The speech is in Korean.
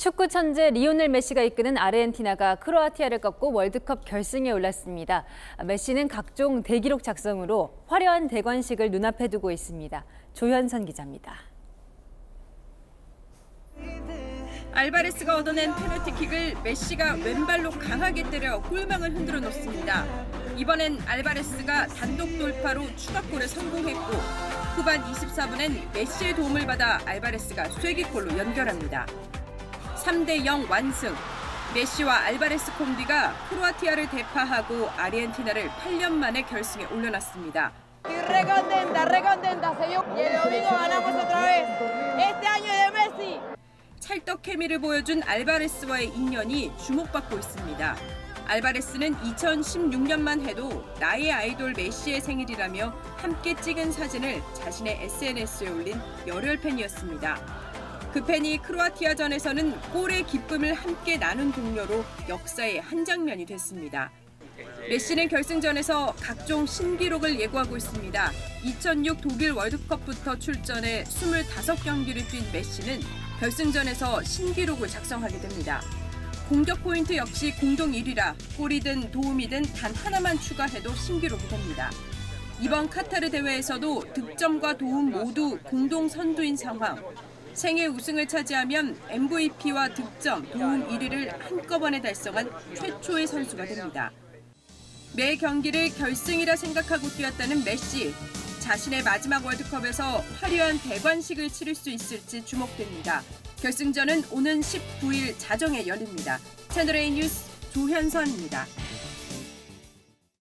축구 천재 리오넬 메시가 이끄는 아르헨티나가 크로아티아를 꺾고 월드컵 결승에 올랐습니다. 메시는 각종 대기록 작성으로 화려한 대관식을 눈앞에 두고 있습니다. 조현선 기자입니다. 알바레스가 얻어낸 페널티킥을 메시가 왼발로 강하게 때려 골망을 흔들어 놓습니다. 이번엔 알바레스가 단독 돌파로 추가골에 성공했고 후반 24분엔 메시의 도움을 받아 알바레스가 쐐기골로 연결합니다. 3대 0 완승. 메시와 알바레스 콤비가 크로아티아를 대파하고 아르헨티나를 8년 만에 결승에 올려놨습니다. 찰떡 케미를 보여준 알바레스와의 인연이 주목받고 있습니다. 알바레스는 2016년만 해도 나의 아이돌 메시의 생일이라며 함께 찍은 사진을 자신의 SNS에 올린 열혈 팬이었습니다. 그 팬이 크로아티아전에서는 골의 기쁨을 함께 나눈 동료로 역사의 한 장면이 됐습니다. 메시는 결승전에서 각종 신기록을 예고하고 있습니다. 2006 독일 월드컵부터 출전해 25경기를 뛴 메시는 결승전에서 신기록을 작성하게 됩니다. 공격 포인트 역시 공동 1위라 골이든 도움이든 단 하나만 추가해도 신기록이 됩니다. 이번 카타르 대회에서도 득점과 도움 모두 공동 선두인 상황. 생애 우승을 차지하면 MVP와 득점, 도움 1위를 한꺼번에 달성한 최초의 선수가 됩니다. 매 경기를 결승이라 생각하고 뛰었다는 메시. 자신의 마지막 월드컵에서 화려한 대관식을 치를 수 있을지 주목됩니다. 결승전은 오는 19일 자정에 열립니다. 채널A 뉴스 조현선입니다.